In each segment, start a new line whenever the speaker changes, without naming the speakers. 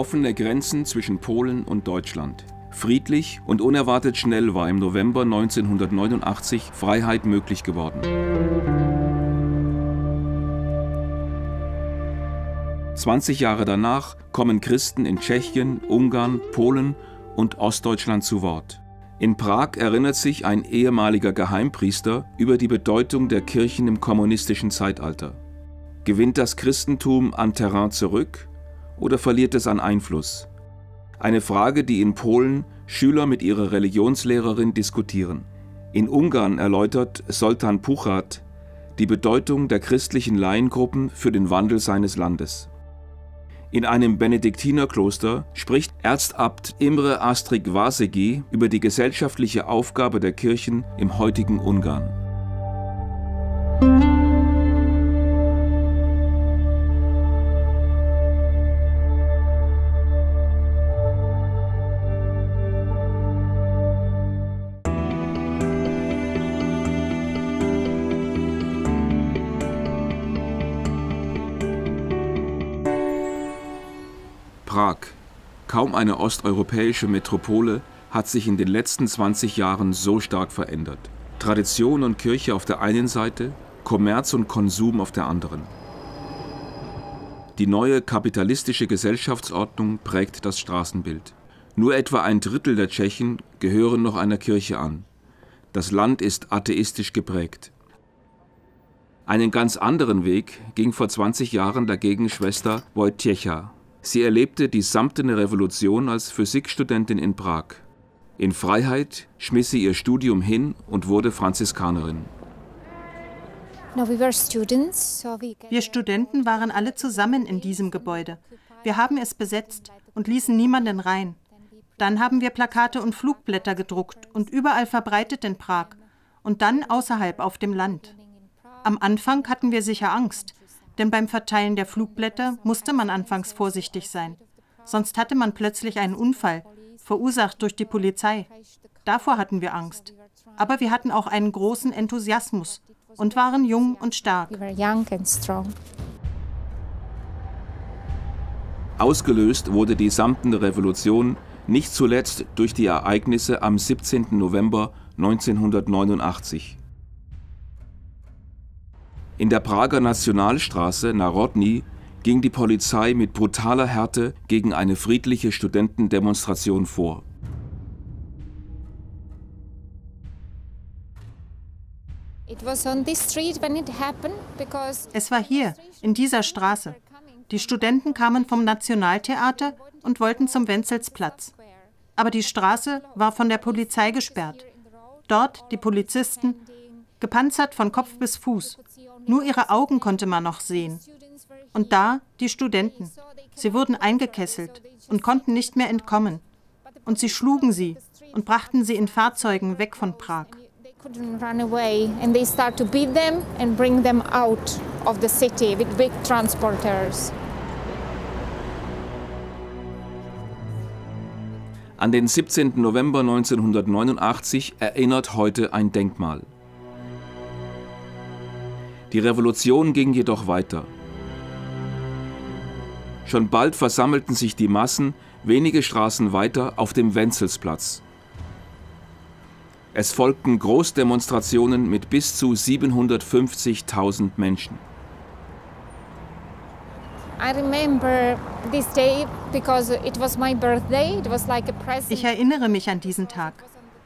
Offene Grenzen zwischen Polen und Deutschland. Friedlich und unerwartet schnell war im November 1989 Freiheit möglich geworden. 20 Jahre danach kommen Christen in Tschechien, Ungarn, Polen und Ostdeutschland zu Wort. In Prag erinnert sich ein ehemaliger Geheimpriester über die Bedeutung der Kirchen im kommunistischen Zeitalter. Gewinnt das Christentum an Terrain zurück oder verliert es an Einfluss? Eine Frage, die in Polen Schüler mit ihrer Religionslehrerin diskutieren. In Ungarn erläutert Soltan Puchat die Bedeutung der christlichen Laiengruppen für den Wandel seines Landes. In einem Benediktinerkloster spricht Erzabt Imre Astrik Vasegi über die gesellschaftliche Aufgabe der Kirchen im heutigen Ungarn. Kaum eine osteuropäische Metropole, hat sich in den letzten 20 Jahren so stark verändert. Tradition und Kirche auf der einen Seite, Kommerz und Konsum auf der anderen. Die neue kapitalistische Gesellschaftsordnung prägt das Straßenbild. Nur etwa ein Drittel der Tschechen gehören noch einer Kirche an. Das Land ist atheistisch geprägt. Einen ganz anderen Weg ging vor 20 Jahren dagegen Schwester Wojtiecha. Sie erlebte die samtene Revolution als Physikstudentin in Prag. In Freiheit schmiss sie ihr Studium hin und wurde Franziskanerin.
Wir Studenten waren alle zusammen in diesem Gebäude. Wir haben es besetzt und ließen niemanden rein. Dann haben wir Plakate und Flugblätter gedruckt und überall verbreitet in Prag und dann außerhalb auf dem Land. Am Anfang hatten wir sicher Angst, denn beim Verteilen der Flugblätter musste man anfangs vorsichtig sein. Sonst hatte man plötzlich einen Unfall, verursacht durch die Polizei. Davor hatten wir Angst. Aber wir hatten auch einen großen Enthusiasmus und waren jung und stark.
Ausgelöst wurde die samtene Revolution nicht zuletzt durch die Ereignisse am 17. November 1989. In der Prager Nationalstraße Narodny ging die Polizei mit brutaler Härte gegen eine friedliche Studentendemonstration vor.
Es war hier, in dieser Straße. Die Studenten kamen vom Nationaltheater und wollten zum Wenzelsplatz. Aber die Straße war von der Polizei gesperrt. Dort die Polizisten, gepanzert von Kopf bis Fuß. Nur ihre Augen konnte man noch sehen. Und da die Studenten. Sie wurden eingekesselt und konnten nicht mehr entkommen. Und sie schlugen sie und brachten sie in Fahrzeugen weg von Prag.
An den 17. November 1989 erinnert heute ein Denkmal. Die Revolution ging jedoch weiter. Schon bald versammelten sich die Massen wenige Straßen weiter auf dem Wenzelsplatz. Es folgten Großdemonstrationen mit bis zu 750.000 Menschen.
Ich erinnere mich an diesen Tag.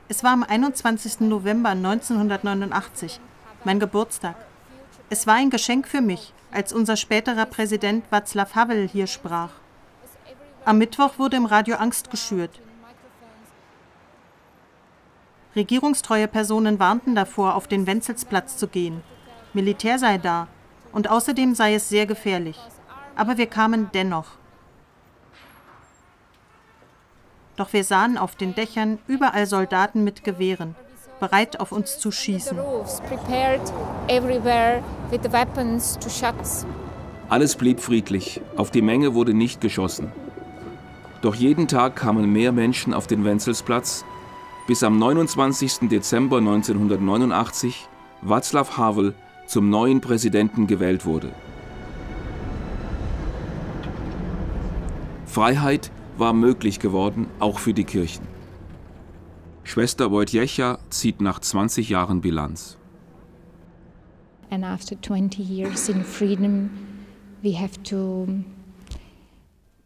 Es war am 21. November 1989, mein Geburtstag. Es war ein Geschenk für mich, als unser späterer Präsident Václav Havel hier sprach. Am Mittwoch wurde im Radio Angst geschürt. Regierungstreue Personen warnten davor, auf den Wenzelsplatz zu gehen. Militär sei da und außerdem sei es sehr gefährlich. Aber wir kamen dennoch. Doch wir sahen auf den Dächern überall Soldaten mit Gewehren bereit auf uns zu schießen.
Alles blieb friedlich, auf die Menge wurde nicht geschossen. Doch jeden Tag kamen mehr Menschen auf den Wenzelsplatz, bis am 29. Dezember 1989 Václav Havel zum neuen Präsidenten gewählt wurde. Freiheit war möglich geworden, auch für die Kirchen. Schwester Wojtjecha zieht nach 20 Jahren Bilanz. And after 20 years in freedom,
we have to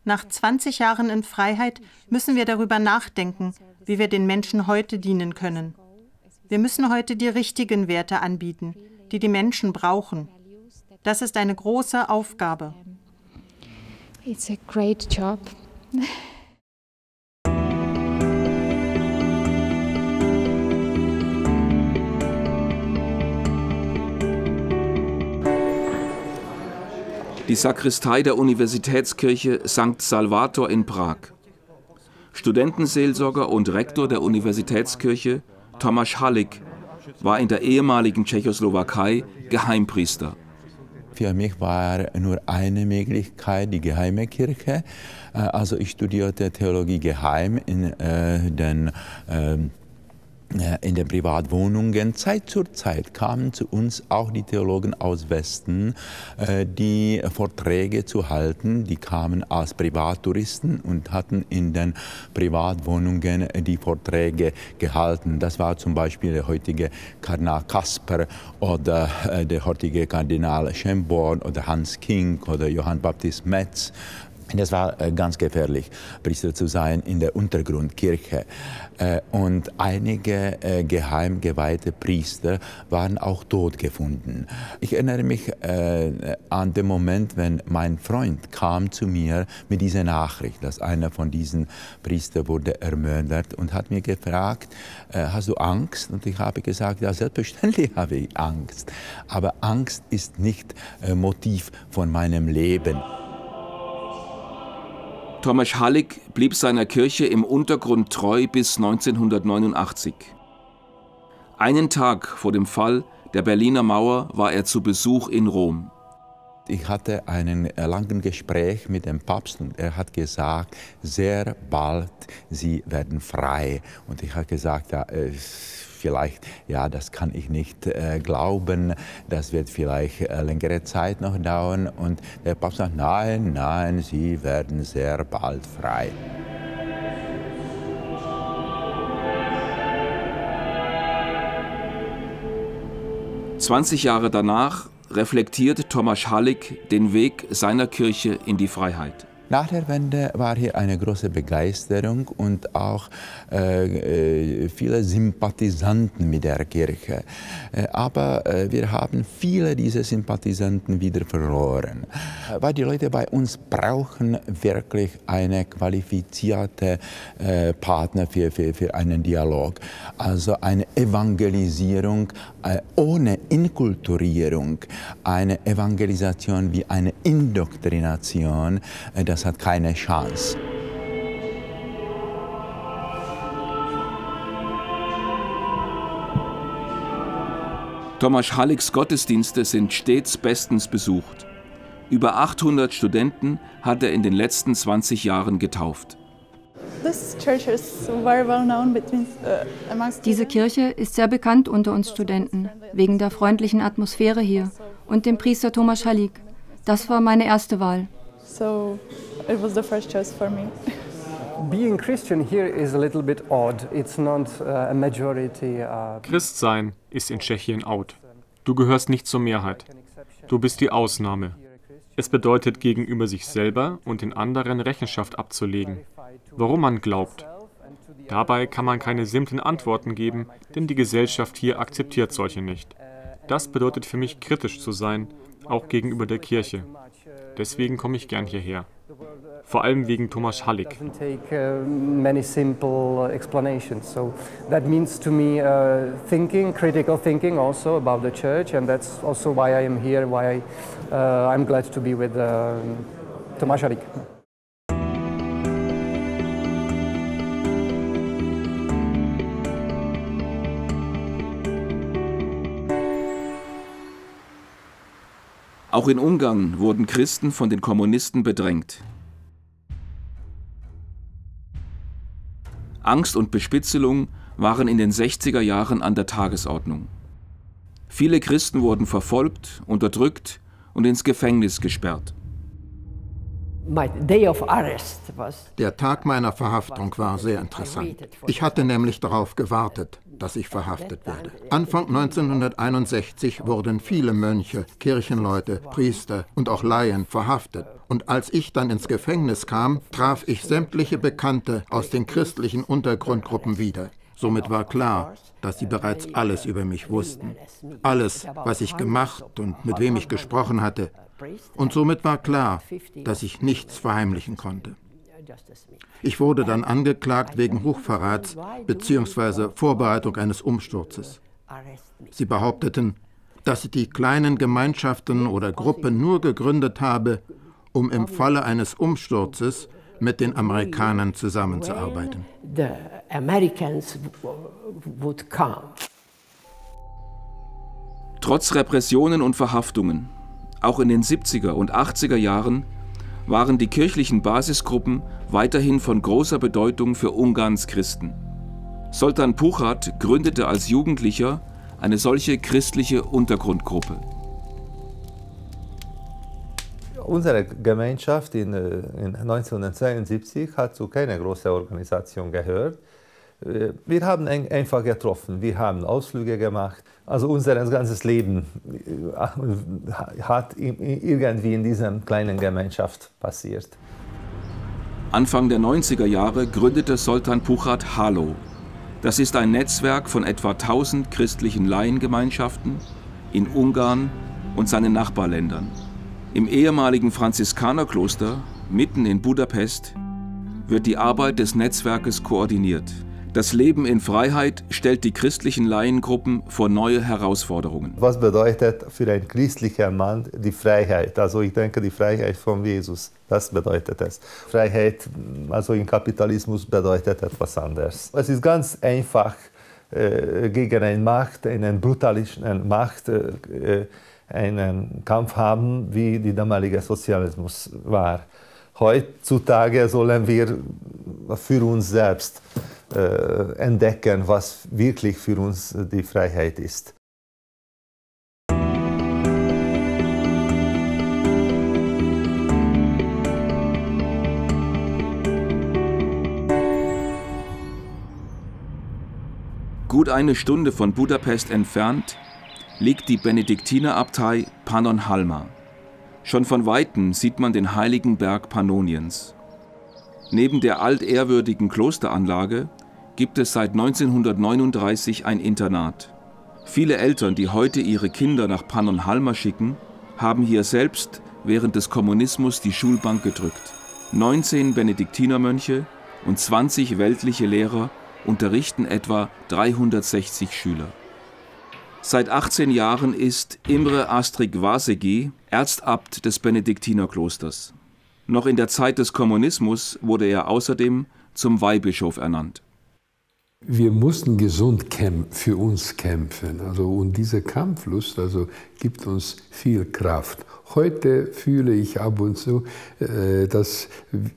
nach 20 Jahren in Freiheit müssen wir darüber nachdenken, wie wir den Menschen heute dienen können. Wir müssen heute die richtigen Werte anbieten, die die Menschen brauchen. Das ist eine große Aufgabe. It's a great job.
die Sakristei der Universitätskirche St. Salvator in Prag. Studentenseelsorger und Rektor der Universitätskirche Tomasz Halik war in der ehemaligen Tschechoslowakei Geheimpriester.
Für mich war nur eine Möglichkeit, die geheime Kirche. Äh, also ich studierte Theologie geheim in äh, den äh, äh, in den Privatwohnungen. Zeit zur Zeit kamen zu uns auch die Theologen aus Westen, äh, die Vorträge zu halten. Die kamen als Privattouristen und hatten in den Privatwohnungen die Vorträge gehalten. Das war zum Beispiel der heutige Kardinal Kasper oder äh, der heutige Kardinal Schemborn oder Hans King oder Johann Baptist Metz das war äh, ganz gefährlich, Priester zu sein in der Untergrundkirche. Äh, und einige äh, geheim geweihte Priester waren auch tot gefunden. Ich erinnere mich an den Moment, wenn mein Freund kam zu mir mit dieser Nachricht, dass einer von diesen Priestern wurde ermordet und hat mir gefragt, hast du Angst? Und ich habe gesagt, ja, selbstverständlich habe ich Angst. Aber Angst ist nicht Motiv von meinem Leben.
Thomas Hallig blieb seiner Kirche im Untergrund treu bis 1989. Einen Tag vor dem Fall der Berliner Mauer war er zu Besuch in Rom.
Ich hatte einen langen Gespräch mit dem Papst und er hat gesagt, sehr bald, Sie werden frei. Und ich habe gesagt, ja, vielleicht, ja, das kann ich nicht äh, glauben, das wird vielleicht äh, längere Zeit noch dauern. Und der Papst sagt, nein, nein, Sie werden sehr bald frei.
Zwanzig Jahre danach reflektiert Thomas Hallig den Weg seiner Kirche in die Freiheit.
Nach der Wende war hier eine große Begeisterung und auch äh, äh, viele Sympathisanten mit der Kirche. Äh, aber äh, wir haben viele dieser Sympathisanten wieder verloren, weil die Leute bei uns brauchen wirklich eine qualifizierte äh, Partner für, für, für einen Dialog. Also eine Evangelisierung äh, ohne Inkulturierung, eine Evangelisation wie eine Indoktrination, das das hat keine Chance.
Thomas Hallicks Gottesdienste sind stets bestens besucht. Über 800 Studenten hat er in den letzten 20 Jahren getauft.
Uh, Diese Kirche ist sehr bekannt unter uns Studenten, wegen der freundlichen Atmosphäre hier und dem Priester Thomas Hallig. Das war meine erste Wahl. So it was the first choice for me.
Being Christian here is a little bit odd. It's not uh, a majority.
Uh, Christsein ist in Tschechien out. Du gehörst nicht zur Mehrheit. Du bist die Ausnahme. Es bedeutet, gegenüber sich selber und den anderen Rechenschaft abzulegen, warum man glaubt. Dabei kann man keine simplen Antworten geben, denn die Gesellschaft hier akzeptiert solche nicht. Das bedeutet für mich, kritisch zu sein, auch gegenüber der Kirche. Deswegen komme ich gern hierher. Vor allem wegen Thomas Hallig. Uh, explanations. So that means to me uh, thinking, critical thinking also about the church, and that's also why I am here, why I, uh, I'm glad to be with uh, Thomas Hallig.
Auch in Ungarn wurden Christen von den Kommunisten bedrängt. Angst und Bespitzelung waren in den 60er Jahren an der Tagesordnung. Viele Christen wurden verfolgt, unterdrückt und ins Gefängnis gesperrt.
Der Tag meiner Verhaftung war sehr interessant. Ich hatte nämlich darauf gewartet, dass ich verhaftet werde. Anfang 1961 wurden viele Mönche, Kirchenleute, Priester und auch Laien verhaftet. Und als ich dann ins Gefängnis kam, traf ich sämtliche Bekannte aus den christlichen Untergrundgruppen wieder. Somit war klar, dass sie bereits alles über mich wussten. Alles, was ich gemacht und mit wem ich gesprochen hatte. Und somit war klar, dass ich nichts verheimlichen konnte. Ich wurde dann angeklagt wegen Hochverrats bzw. Vorbereitung eines Umsturzes. Sie behaupteten, dass ich die kleinen Gemeinschaften oder Gruppen nur gegründet habe, um im Falle eines Umsturzes mit den Amerikanern zusammenzuarbeiten.
Trotz Repressionen und Verhaftungen, auch in den 70er und 80er Jahren, waren die kirchlichen Basisgruppen weiterhin von großer Bedeutung für Ungarns Christen. Sultan Puchat gründete als Jugendlicher eine solche christliche Untergrundgruppe.
Unsere Gemeinschaft in, äh, in 1972 hat zu keiner großen Organisation gehört. Äh, wir haben einfach getroffen, wir haben Ausflüge gemacht. Also unser ganzes Leben äh, hat irgendwie in dieser kleinen Gemeinschaft passiert.
Anfang der 90er Jahre gründete Sultan Puchat Halo. Das ist ein Netzwerk von etwa 1000 christlichen Laiengemeinschaften in Ungarn und seinen Nachbarländern. Im ehemaligen Franziskanerkloster, mitten in Budapest, wird die Arbeit des Netzwerkes koordiniert. Das Leben in Freiheit stellt die christlichen Laiengruppen vor neue Herausforderungen.
Was bedeutet für einen christlichen Mann die Freiheit? Also ich denke, die Freiheit von Jesus, das bedeutet es. Freiheit, also im Kapitalismus bedeutet etwas anderes. Es ist ganz einfach, äh, gegen eine Macht, eine brutalische Macht, äh, einen Kampf haben, wie die damalige Sozialismus war. Heutzutage sollen wir für uns selbst äh, entdecken, was wirklich für uns die Freiheit ist.
Gut eine Stunde von Budapest entfernt liegt die Benediktinerabtei Pannonhalma. Schon von weitem sieht man den heiligen Berg Pannoniens. Neben der altehrwürdigen Klosteranlage gibt es seit 1939 ein Internat. Viele Eltern, die heute ihre Kinder nach Pannonhalma schicken, haben hier selbst während des Kommunismus die Schulbank gedrückt. 19 Benediktinermönche und 20 weltliche Lehrer unterrichten etwa 360 Schüler. Seit 18 Jahren ist Imre Astrik Vasegi Erzabt des Benediktinerklosters. Noch in der Zeit des Kommunismus wurde er außerdem zum Weihbischof ernannt.
Wir mussten gesund für uns kämpfen. Also, und diese Kampflust also, gibt uns viel Kraft. Heute fühle ich ab und zu, äh, dass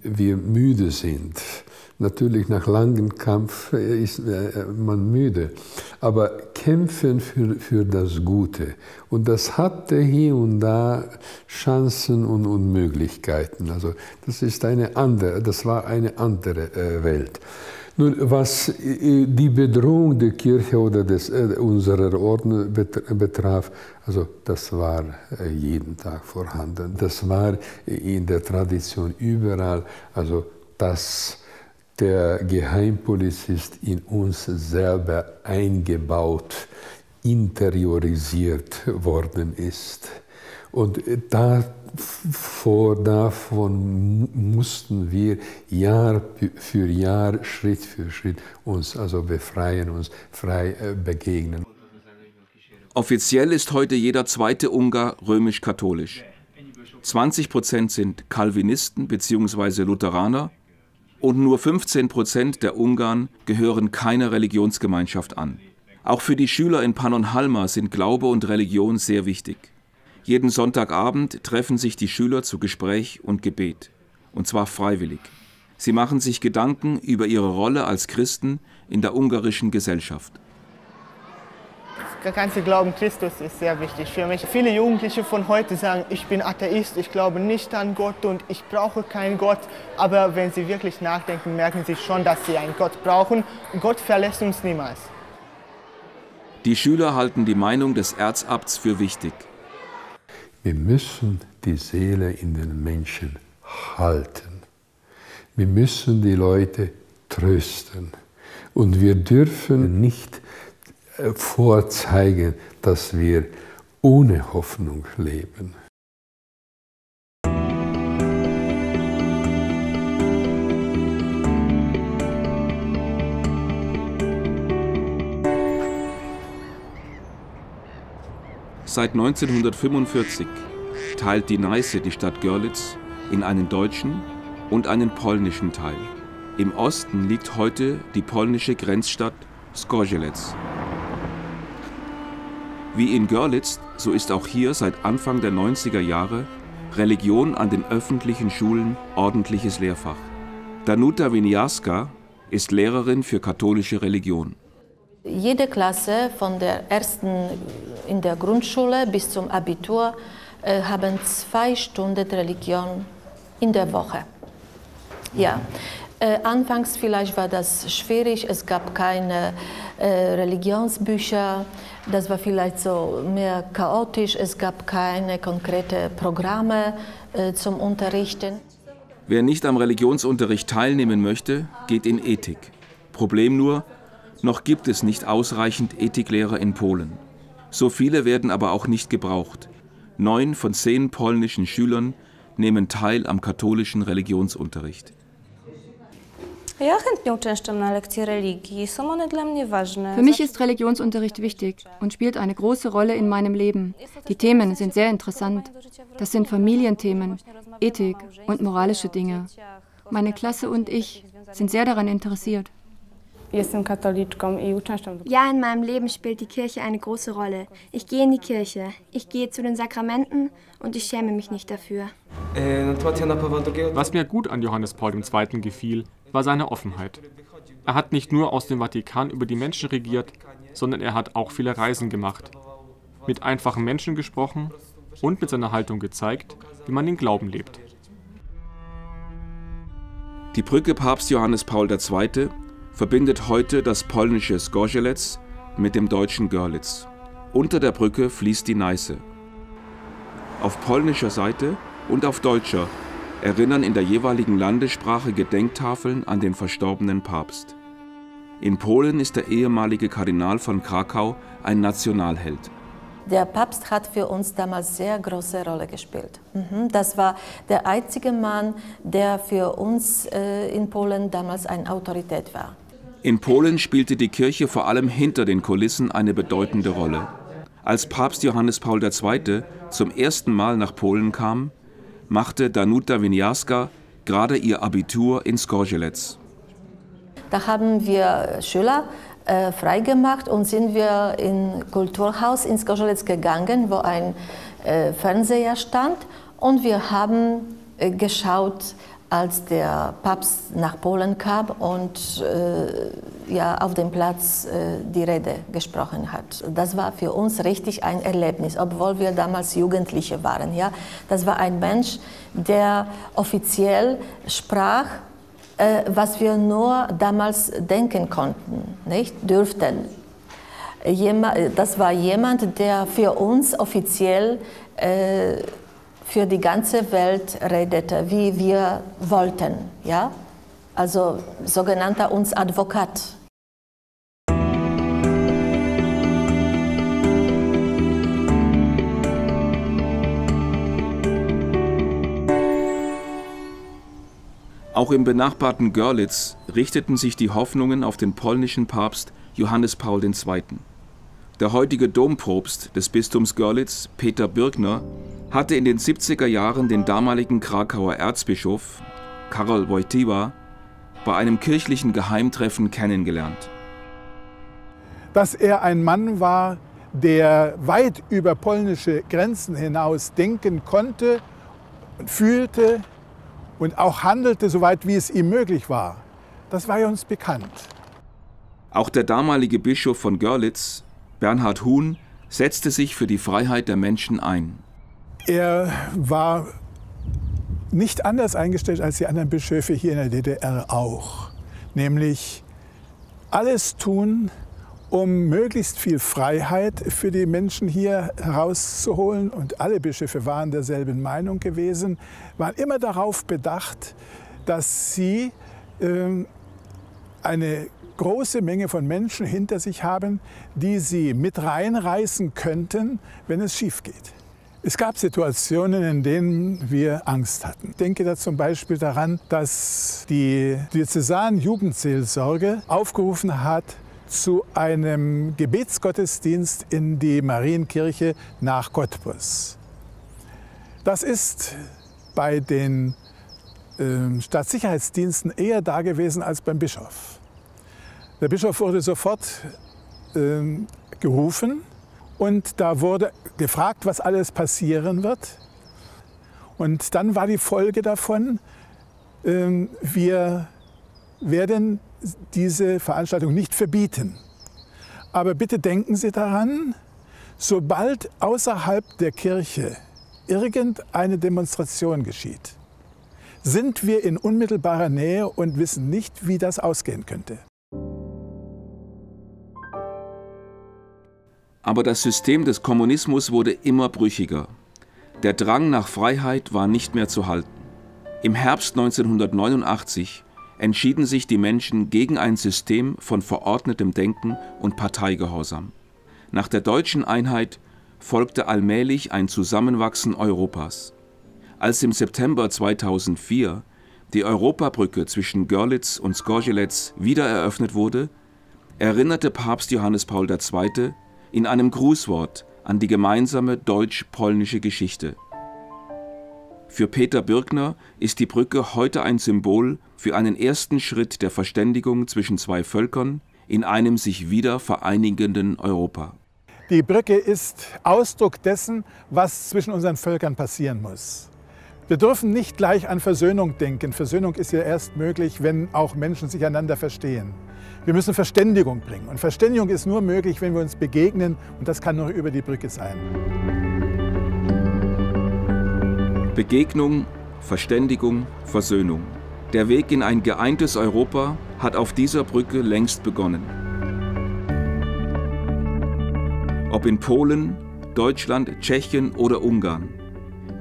wir müde sind. Natürlich nach langem Kampf ist äh, man müde, aber kämpfen für, für das Gute. Und das hatte hier und da Chancen und, und Möglichkeiten. Also das ist eine andere, das war eine andere äh, Welt. Nun, was äh, die Bedrohung der Kirche oder des, äh, unserer Orden betraf, also das war äh, jeden Tag vorhanden. Das war in der Tradition überall. Also das der Geheimpolizist in uns selber eingebaut, interiorisiert worden ist. Und davor, davon mussten wir Jahr für Jahr, Schritt für Schritt uns also befreien, uns frei äh, begegnen.
Offiziell ist heute jeder zweite Ungar römisch-katholisch. 20 Prozent sind Calvinisten bzw. Lutheraner und nur 15 Prozent der Ungarn gehören keiner Religionsgemeinschaft an. Auch für die Schüler in Pannonhalma sind Glaube und Religion sehr wichtig. Jeden Sonntagabend treffen sich die Schüler zu Gespräch und Gebet, und zwar freiwillig. Sie machen sich Gedanken über ihre Rolle als Christen in der ungarischen Gesellschaft.
Der ganze Glauben Christus ist sehr wichtig für mich. Viele Jugendliche von heute sagen, ich bin Atheist, ich glaube nicht an Gott und ich brauche keinen Gott. Aber wenn sie wirklich nachdenken, merken sie schon, dass sie einen Gott brauchen. Gott verlässt uns niemals.
Die Schüler halten die Meinung des Erzabts für wichtig.
Wir müssen die Seele in den Menschen halten. Wir müssen die Leute trösten. Und wir dürfen nicht äh, vorzeigen, dass wir ohne Hoffnung leben.
Seit 1945 teilt die Neiße die Stadt Görlitz in einen deutschen und einen polnischen Teil. Im Osten liegt heute die polnische Grenzstadt Skorzelec. Wie in Görlitz, so ist auch hier seit Anfang der 90er Jahre Religion an den öffentlichen Schulen ordentliches Lehrfach. Danuta Winiarska ist Lehrerin für katholische Religion.
Jede Klasse von der ersten in der Grundschule bis zum Abitur äh, haben zwei Stunden Religion in der Woche. Ja, äh, anfangs vielleicht war das schwierig, es gab keine äh, Religionsbücher, das war vielleicht so mehr chaotisch, es gab keine konkreten Programme äh, zum Unterrichten.
Wer nicht am Religionsunterricht teilnehmen möchte, geht in Ethik. Problem nur, noch gibt es nicht ausreichend Ethiklehrer in Polen. So viele werden aber auch nicht gebraucht. Neun von zehn polnischen Schülern nehmen teil am katholischen Religionsunterricht.
Für mich ist Religionsunterricht wichtig und spielt eine große Rolle in meinem Leben. Die Themen sind sehr interessant. Das sind Familienthemen, Ethik und moralische Dinge. Meine Klasse und ich sind sehr daran interessiert.
Ja, in meinem Leben spielt die Kirche eine große Rolle. Ich gehe in die Kirche, ich gehe zu den Sakramenten und ich schäme mich nicht dafür.
Was mir gut an Johannes Paul II. gefiel, war seine Offenheit. Er hat nicht nur aus dem Vatikan über die Menschen regiert, sondern er hat auch viele Reisen gemacht, mit einfachen Menschen gesprochen und mit seiner Haltung gezeigt, wie man den Glauben lebt.
Die Brücke Papst Johannes Paul II. Verbindet heute das polnische Skorzelec mit dem deutschen Görlitz. Unter der Brücke fließt die Neiße. Auf polnischer Seite und auf deutscher erinnern in der jeweiligen Landessprache Gedenktafeln an den verstorbenen Papst. In Polen ist der ehemalige Kardinal von Krakau ein Nationalheld.
Der Papst hat für uns damals sehr große Rolle gespielt. Mhm, das war der einzige Mann, der für uns äh, in Polen damals eine Autorität war.
In Polen spielte die Kirche vor allem hinter den Kulissen eine bedeutende Rolle. Als Papst Johannes Paul II. zum ersten Mal nach Polen kam, machte Danuta Winiarska gerade ihr Abitur in Skorzelec.
Da haben wir Schüler äh, freigemacht und sind wir in Kulturhaus in Skorzelec gegangen, wo ein äh, Fernseher stand und wir haben äh, geschaut, als der Papst nach Polen kam und äh, ja, auf dem Platz äh, die Rede gesprochen hat. Das war für uns richtig ein Erlebnis, obwohl wir damals Jugendliche waren. Ja? Das war ein Mensch, der offiziell sprach, äh, was wir nur damals denken konnten, nicht dürften. Das war jemand, der für uns offiziell äh, für die ganze Welt redete, wie wir wollten. Ja? Also sogenannter uns Advokat.
Auch im benachbarten Görlitz richteten sich die Hoffnungen auf den polnischen Papst Johannes Paul II. Der heutige Dompropst des Bistums Görlitz, Peter Birkner, hatte in den 70er Jahren den damaligen Krakauer Erzbischof Karol Wojtyła bei einem kirchlichen Geheimtreffen kennengelernt.
Dass er ein Mann war, der weit über polnische Grenzen hinaus denken konnte und fühlte und auch handelte, soweit wie es ihm möglich war, das war uns bekannt.
Auch der damalige Bischof von Görlitz, Bernhard Huhn setzte sich für die Freiheit der Menschen ein.
Er war nicht anders eingestellt als die anderen Bischöfe hier in der DDR auch, nämlich alles tun, um möglichst viel Freiheit für die Menschen hier herauszuholen. Und alle Bischöfe waren derselben Meinung gewesen, waren immer darauf bedacht, dass sie äh, eine große Menge von Menschen hinter sich haben, die sie mit reinreißen könnten, wenn es schief geht. Es gab Situationen, in denen wir Angst hatten. Ich denke da zum Beispiel daran, dass die Diözesan-Jugendseelsorge aufgerufen hat, zu einem Gebetsgottesdienst in die Marienkirche nach Cottbus. Das ist bei den äh, Staatssicherheitsdiensten eher da gewesen als beim Bischof. Der Bischof wurde sofort äh, gerufen und da wurde gefragt, was alles passieren wird. Und dann war die Folge davon, äh, wir werden diese Veranstaltung nicht verbieten. Aber bitte denken Sie daran, sobald außerhalb der Kirche irgendeine Demonstration geschieht, sind wir in unmittelbarer Nähe und wissen nicht, wie das ausgehen könnte.
Aber das System des Kommunismus wurde immer brüchiger. Der Drang nach Freiheit war nicht mehr zu halten. Im Herbst 1989 entschieden sich die Menschen gegen ein System von verordnetem Denken und Parteigehorsam. Nach der deutschen Einheit folgte allmählich ein Zusammenwachsen Europas. Als im September 2004 die Europabrücke zwischen Görlitz und Skorzelec wieder eröffnet wurde, erinnerte Papst Johannes Paul II. In einem Grußwort an die gemeinsame deutsch-polnische Geschichte. Für Peter Birkner ist die Brücke heute ein Symbol für einen ersten Schritt der Verständigung zwischen zwei Völkern in einem sich wieder vereinigenden Europa.
Die Brücke ist Ausdruck dessen, was zwischen unseren Völkern passieren muss. Wir dürfen nicht gleich an Versöhnung denken. Versöhnung ist ja erst möglich, wenn auch Menschen sich einander verstehen. Wir müssen Verständigung bringen. Und Verständigung ist nur möglich, wenn wir uns begegnen. Und das kann nur über die Brücke sein.
Begegnung, Verständigung, Versöhnung. Der Weg in ein geeintes Europa hat auf dieser Brücke längst begonnen. Ob in Polen, Deutschland, Tschechien oder Ungarn.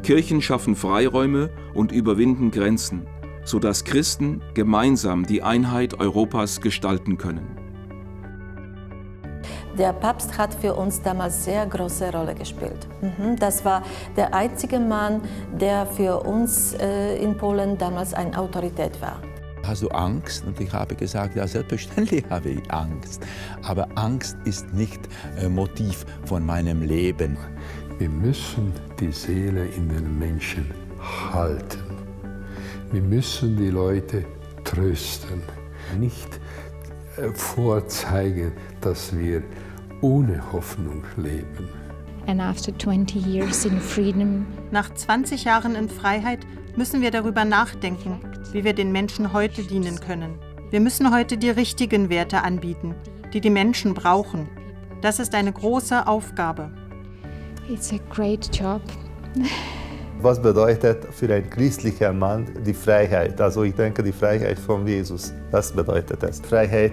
Kirchen schaffen Freiräume und überwinden Grenzen, sodass Christen gemeinsam die Einheit Europas gestalten können.
Der Papst hat für uns damals sehr große Rolle gespielt. Mhm, das war der einzige Mann, der für uns äh, in Polen damals eine Autorität war.
Hast du Angst? Und ich habe gesagt, ja, selbstverständlich habe ich Angst. Aber Angst ist nicht äh, Motiv von meinem Leben.
Wir müssen die Seele in den Menschen halten. Wir müssen die Leute trösten, nicht äh, vorzeigen, dass wir ohne Hoffnung leben.
Nach 20 Jahren in Freiheit müssen wir darüber nachdenken, wie wir den Menschen heute dienen können. Wir müssen heute die richtigen Werte anbieten, die die Menschen brauchen. Das ist eine große Aufgabe.
It's a great job. Was bedeutet für einen christlichen Mann die Freiheit? Also ich denke, die Freiheit von Jesus, das bedeutet es. Freiheit,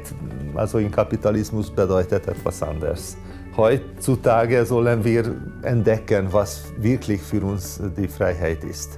also im Kapitalismus bedeutet etwas anderes. Heutzutage sollen wir entdecken, was wirklich für uns die Freiheit ist.